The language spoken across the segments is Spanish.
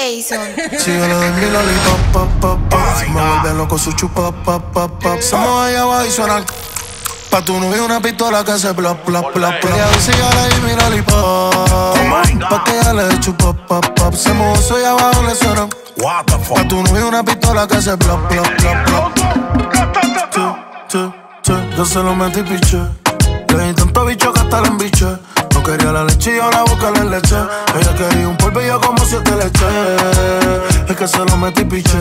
Jason. Si yo le doy mi lollipop, pop, pop, pop. Se me vuelve loco su chupa, pop, pop, pop. Somos allá abajo y suena. Pa' tu novio una pistola que hace bla, bla, bla, bla. Y a ver si doy mi lollipop. Pa' que ella le chupa, pop, pop. Se me y allá abajo le suena. What the fuck? Pa' tu novio una pistola que hace bla, bla, bla, bla. Yo se lo metí piche. Le di tanto bicho que hasta la embiche. No quería la leche y ahora busca la leche. Ella quería un polvillo como si te le eché. Es que se lo metí piche.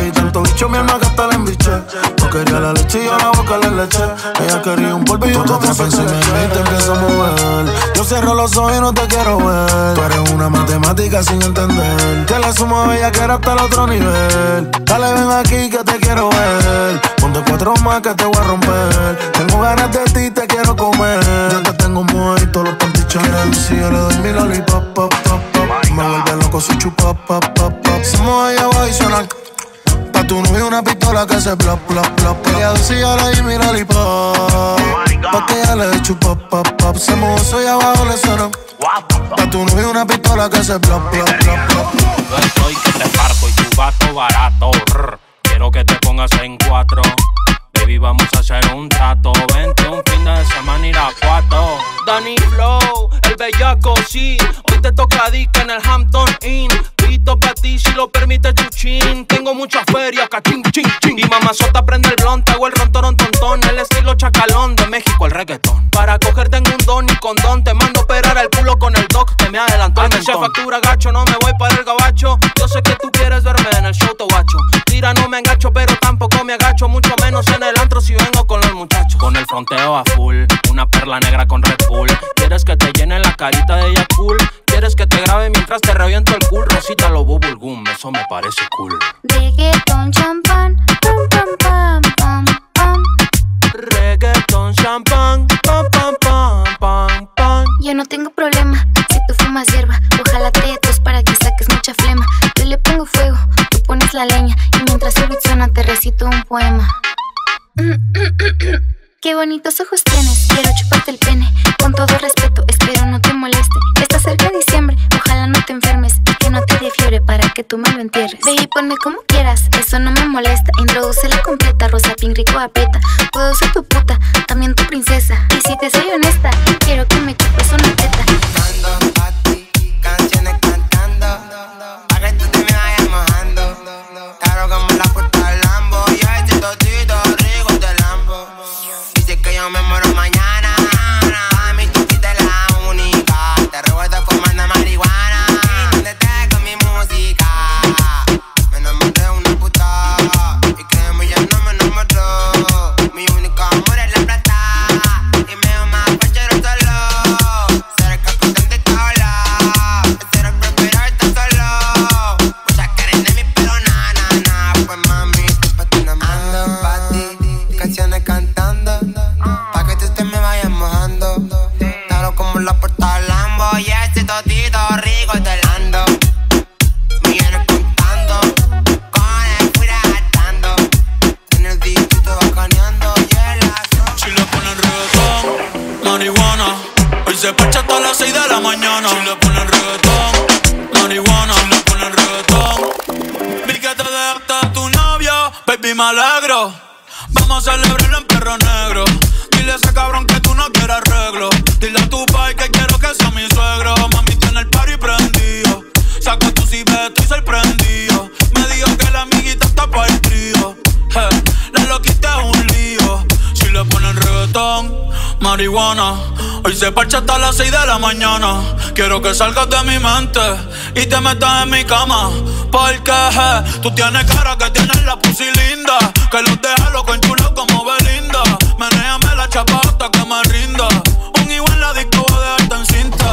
Di tanto bicho mi alma que hasta la embiche. No quería la leche y ahora busca la leche. Ella quería un polvillo como si te le eché. te empiezo a mover. Yo cierro los ojos y no te quiero ver. Tú eres una matemática sin entender. Que la sumo a ella que era hasta el otro nivel. Dale, ven aquí que te quiero ver. Ponte cuatro más que te voy a romper. Tengo ganas de ti, te quiero comer. Yo te tengo muerto, los pantichones. Si yo le doy mi lollipop, pop, pop, pop. Me vuelve loco su chupa, pop, pop, pop. Somos allá abajo y suena. Pa' tu novio una pistola que bla, bla, bla, bla. Ella si yo le doy mi lollipop. Pa' que ella le chupa, pop, pop. Se movió allá abajo le suena. Pa' tu novio una pistola que bla, bla, bla, bla. Yo estoy que te parto y tu gato barato. Quiero que te pongas en cuatro. Baby, vamos a hacer un trato. Vente un fin de semana cuatro. Danny Flow, el bellaco, sí. Hoy te toca dica en el Hampton Inn. Pito pa' ti si lo permite tu chin. Tengo mucha feria, cachín, chin, chin. Y mamazota prende el blond, hago el rontorón tontón. El estilo chacalón de México, el reggaetón. Para cogerte en un don y condón. Te mando operar el culo con el doc que me adelantó el mentón. factura gacho, no me voy para el gabacho. Yo sé que tú quieres verme en el show, guacho. Tira, no me engacho, pero tampoco me agacho. Mucho menos en el si vengo con los muchachos. Con el fronteo a full, una perla negra con Red Bull. ¿Quieres que te llene la carita de cool? ¿Quieres que te grabe mientras te reviento el cool? Rosita lo bubble gum, eso me parece cool. Reggaeton, champán, pam, pam, pam, pam, pam. Reggaeton, champán, pam, pam, pam, pam, pam. Yo no tengo problema si tú fumas hierba. Ojalá te tos para que saques mucha flema. Yo le pongo fuego, tú pones la leña. Y mientras el beat suena, te recito un poema. Qué bonitos ojos tienes, quiero chuparte el pene. Con todo respeto, espero no te moleste. Está cerca diciembre, ojalá no te enfermes. Y que no te dé fiebre para que tú me lo entierres. Ve y ponme como quieras, eso no me molesta. Introduce la completa, rosa, pin, rico, aprieta. Puedo ser tu puta, también tu princesa. Y si te soy honesta, las 6 de la mañana. Si le ponen reggaetón, marihuana. Si le ponen reggaetón. Vi que te dejaste a tu novio, baby, me alegro. Vamos a celebrarlo en perro negro. Dile a ese cabrón que tú no quieres arreglo. Dile a tu pai que quiero que sea mi suegro. Mami tiene el party prendido. Saca tu cibeto estoy sorprendido. Me dijo que la amiguita está para el trío. Eh, la loquita es un lío. Si le ponen reggaetón, marihuana. Hoy se parcha hasta las 6 de la mañana. Quiero que salgas de mi mente y te metas en mi cama. Porque eh, tú tienes cara que tienes la pussy linda. Que los deja loco en chulo como Belinda. Menéame la chapa hasta que me rinda. Un igual la disco voy a dejarte en cinta.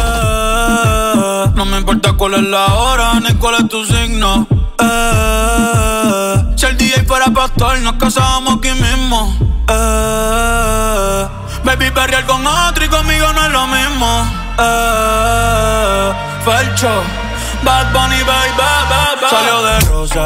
Eh, no me importa cuál es la hora ni cuál es tu signo. Eh, si el DJ fuera pastor, nos casábamos aquí mismo. Eh, baby, perrear con otro y conmigo no es lo mismo. Eh, Felcho, Bad Bunny, baby, baby. Salió de Rosa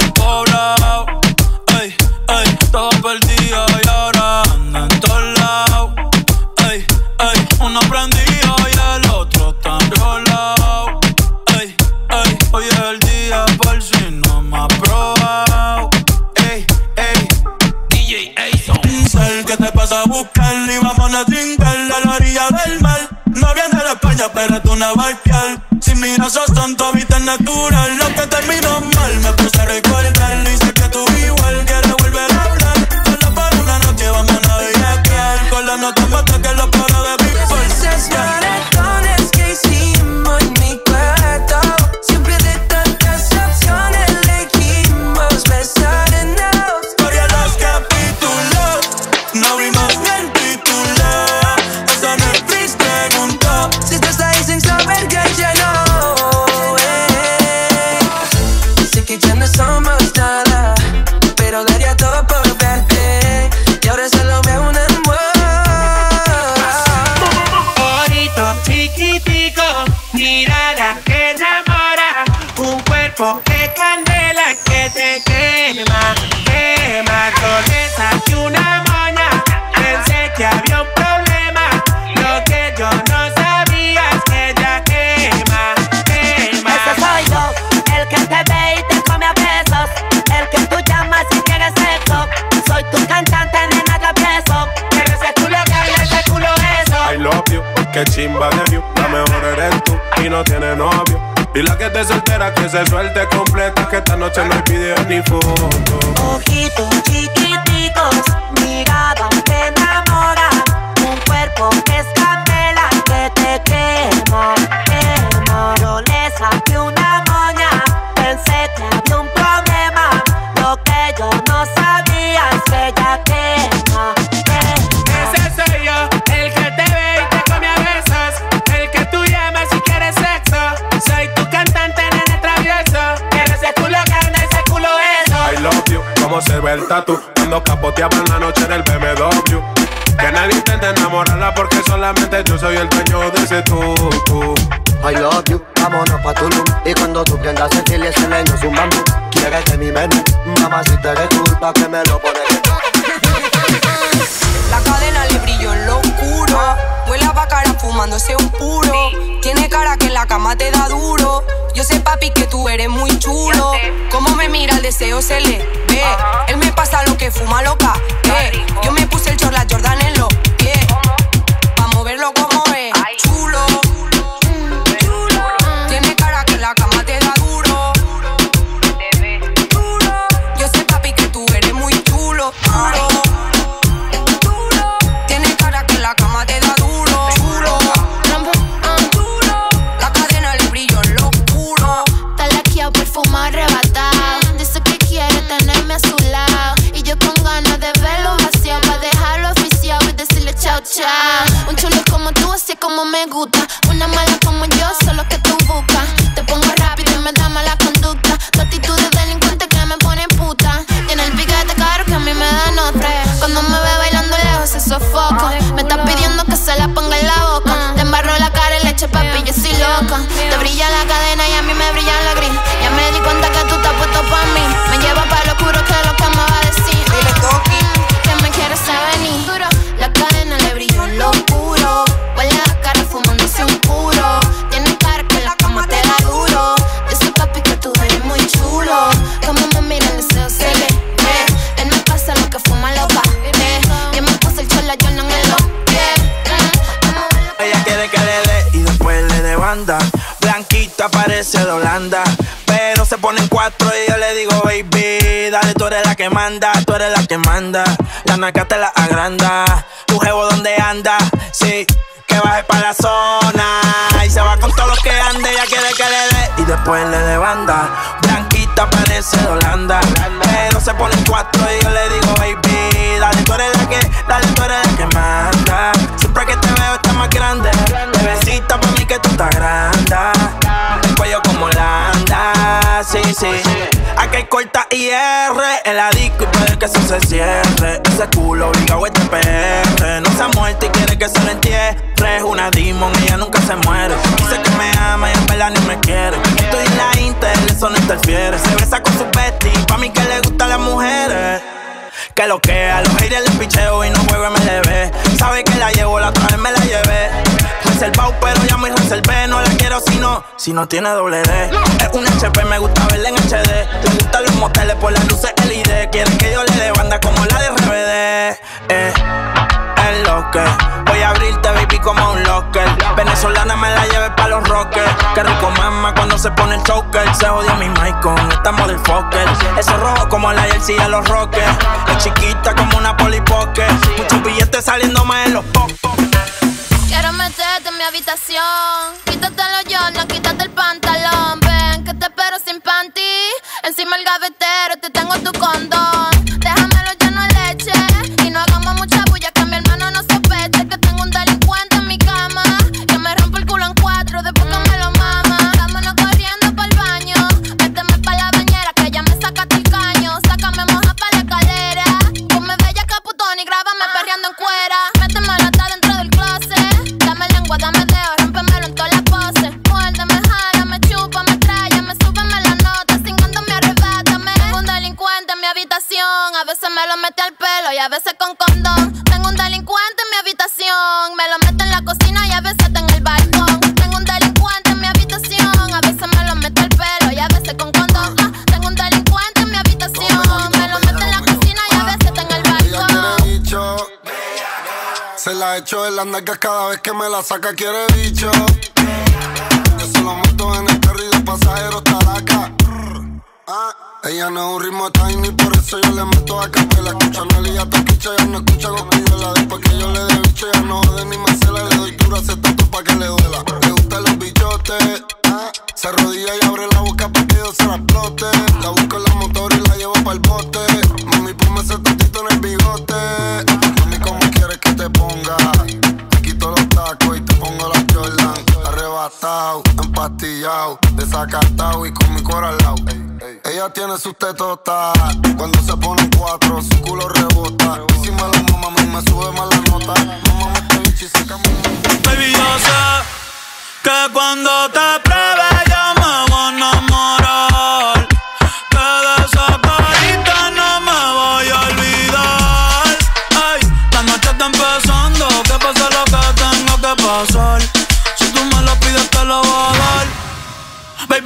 sos tonto, viste natural. Lo que terminó chiquitico, mirada que enamora, un cuerpo que candela que te quema, quema con esa que una moña. Pensé que había un problema, lo que yo no sabía es que ella quema, quema. Ese soy yo, el que te ve y te come a besos, el que tú llamas si quieres sexo. Soy tu cantante, nena, travieso. Pero ese culo que ese culo eso. I love you, que chimba no tiene novio. Y la que esté soltera que se suelte completa, que esta noche no hay video ni foto. Ojitos chiquiticos, nadie intente enamorarla porque solamente yo soy el dueño de ese tutu. I love you, vámonos pa' Tulum Y cuando tú prendas el y ese leño es un bambú de mi menú, mamá si te eres culpa que me lo pones La cadena le brilló en lo oscuro. Huele a bacara fumándose un puro. Tiene cara que en la cama te da duro. Yo sé, papi, que tú eres muy chulo. Como me mira, el deseo se le ve. Él me pasa lo que fuma loca. Eh. Yo me puse el chor, la Jordan en los pies. Vamos a verlo sofoca. Me está pidiendo que se la ponga en la boca. Te embarro la cara y leche, papi, yo soy loca. Te le dé banda. Blanquita parece de Holanda. Pero se pone en cuatro y yo le digo, baby, dale, tú eres la que manda, tú eres la que manda. La naca te la agranda. Tu jevo donde anda, sí, baje para la zona. Y se va con todos los que ande, ella quiere que le dé y después le dé banda. Blanquita parece de Holanda. Pero se pone en cuatro y yo le digo, baby, dale, tú eres la que, dale, tú eres la que manda. Siempre que te veo estás más grande. Bebecita para mí que tú estás grande. El cuello como Holanda, sí, sí. Hay corta IR en la disco y puede que eso se cierre. Ese culo obligado este PR. No se ha muerto y quiere que se le entierre. Es una demon, ella nunca se muere. Dice que me ama y en verdad ni me quiere. Estoy en la Intel, eso no interfiere. Se besa con su bestie, pa' mí que le gustan las mujeres. Que lo que a los haters les picheo y no juego MLB. Sabe que la llevo, la otra vez me la llevé reservado, pero ya me reservé. No la quiero si no, si no tiene doble D. Es un HP, me gusta verla en HD. Le gustan los moteles por las luces LED. Quiere que yo le dé banda como la de RBD. Eh, es lo voy a abrirte, baby, como un locker. Venezolana me la lleve pa' los rockers. Qué rico mama cuando se pone el choker. Se jodió mi mic con esta motherfucker. Eso rojo como la jersey de los rockers. Es chiquita como una polipoque. Muchos billetes saliendo más en los pop Quiero meterte en mi habitación. Quítate los yonos, quítate el pantalón. Ven que te espero sin panty. Encima el gavetero, te tengo tu condón. La echo en las nalgas cada vez que me la saca, quiere bicho. Yo se lo meto en el carril de pasajeros talaca. Ah, ella no es un ritmo tiny, por eso yo le meto a capela. Escucha Nelly y a Toquicha, ella no escucha la Después que yo le dé bicho, ella no jode ni me cela. Le doy dura, se tanto pa' que le duela. Le gustan los bichotes, ah, se arrodilla y abre la boca pa' que yo se la explote. La busco en la motor y la llevo pa'l bote. Mami, ponme ese tantito en el bigote. Mami, ¿cómo quieres que? Te Arrebatado, empastillado, desacatado y con mi cora al lado. Ella tiene sus tetotas. Cuando se pone cuatro, su culo rebota. Y si me la mama, me sube más la nota. Mamá me está bicho y se. Baby, yo sé que cuando te pruebe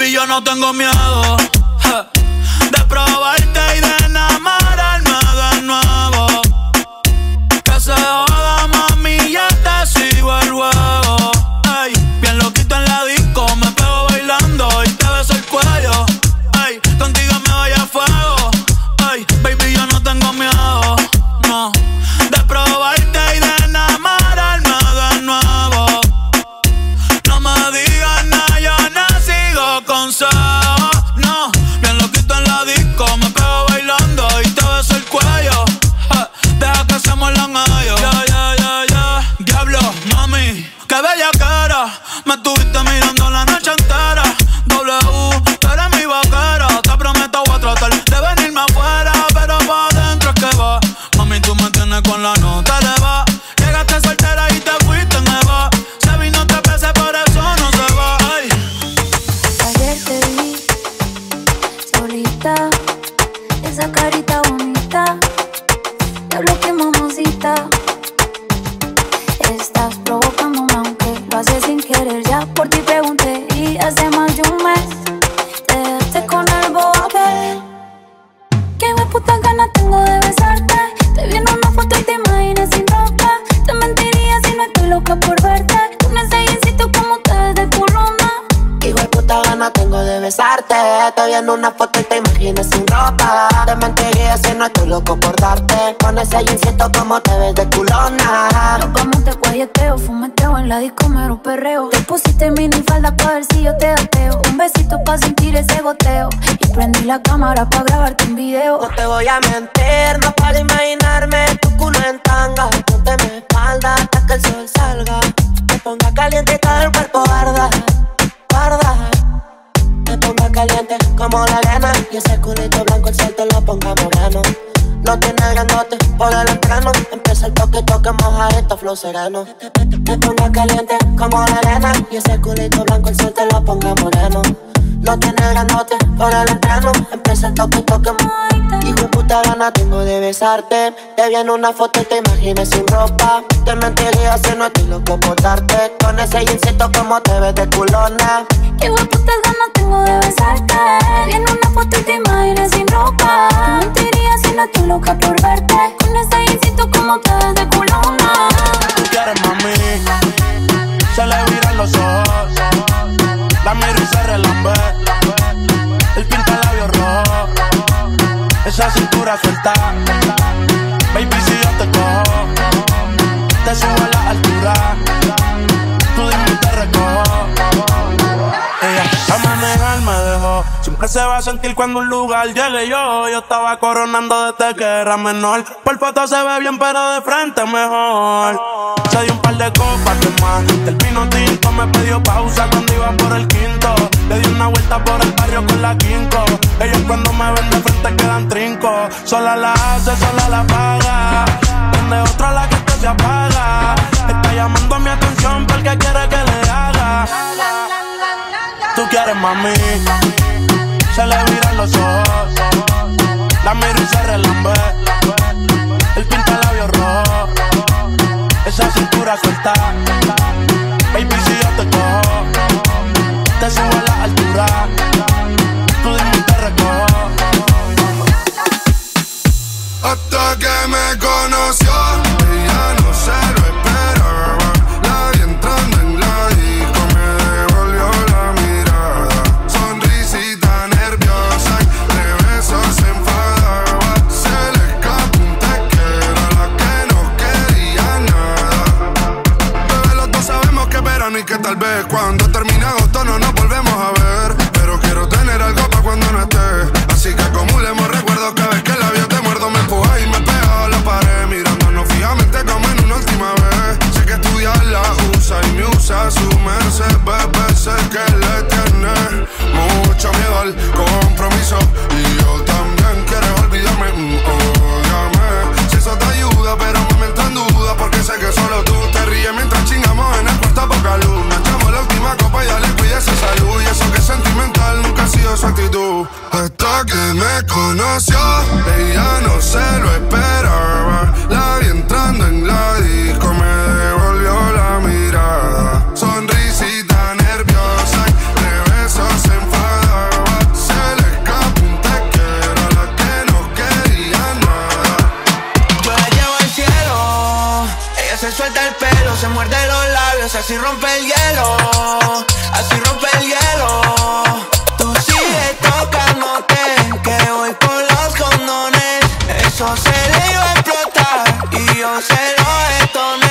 Baby, yo no tengo miedo querer. Ya por ti pregunté y hace más de un mes te dejaste con el aquel. Qué puta gana tengo de besarte. Te vi en una foto y te imaginas sin ropa. Te mentiría si no estoy loca por verte. Sé insisto como ves de culona. Hijo de puta gana tengo de besarte. Te vi en una foto y te imaginas sin ropa. Te mentiría si no estoy loco por darte. Con ese jeansito como te ves de culona. La disco, mero perreo. Te pusiste mini falda pa' ver si yo te ateo. Un besito pa' sentir ese goteo. Y prendí la cámara pa' grabarte un video. No te voy a mentir, no para imaginarme tu culo en tanga. Ponte mi espalda hasta que el sol salga. Me ponga caliente y todo el cuerpo arda, arda. Me ponga caliente como la arena. Y ese culito blanco el sol te lo ponga moreno. No tiene grandote por el entreno. Empieza el toque, toque, moja esto, flow sereno. Me ponga caliente como la arena. Y ese culito blanco el sol te lo ponga moreno. No tiene grandote por el entreno. Empieza el toque, toque, Hijo puta gana tengo de besarte. Te vi en una foto y te imaginas sin ropa. Te mentiría si no estoy loco por darte. Con ese jeansito como te ves de culona. Qué putas ganas tengo de besarte. Vi en una foto y te imaginas sin ropa. Te mentiría si no estoy loca por verte. Con ese jeansito como te ves de culona. Tú quieres mami. se le viran los ojos. La miro y se relambe. El pinta labios rojo. Esa cintura suelta. Baby, si yo te cojo, te subo a la altura. Siempre se va a sentir cuando un lugar llegue yo. Yo estaba coronando desde que era menor. Por foto se ve bien, pero de frente mejor. Se dio un par de copas de más. Del vino tinto me pidió pausa cuando iba por el quinto. Le di una vuelta por el barrio con la quinco. Ellos cuando me ven de frente quedan trinco. Sola la hace, sola la paga. Donde otra la que esto se apaga. Está llamando mi atención porque quiere que le haga. Tú quieres mami, se le viran los ojos. La miro y se relambe. El pinta labios rojo. Esa cintura suelta. Verano y que tal vez cuando termine agosto no nos volvemos a ver. Pero quiero tener algo para cuando no esté. Así que acumulemos recuerdos cada vez que el labio te muerdo, me empuja y me pega a la pared. Mirándonos fijamente como en una última vez. Sé que estudiar la usa y me usa su merced, bebé. Sé que le tiene mucho miedo al compromiso. Y yo también esa salud. Y eso que es sentimental nunca ha sido su actitud. Hasta que me conoció, ella no se lo esperaba. La vi entrando en la disco, me devolvió la mirada. Sonrisita nerviosa, de besos se enfadaba. Se le escapó un te quiero, la que no quería nada. Yo la llevo al cielo. Ella se suelta el pelo, se muerde los labios. Así rompe el hielo. eso se le iba a explotar y yo se lo detoné.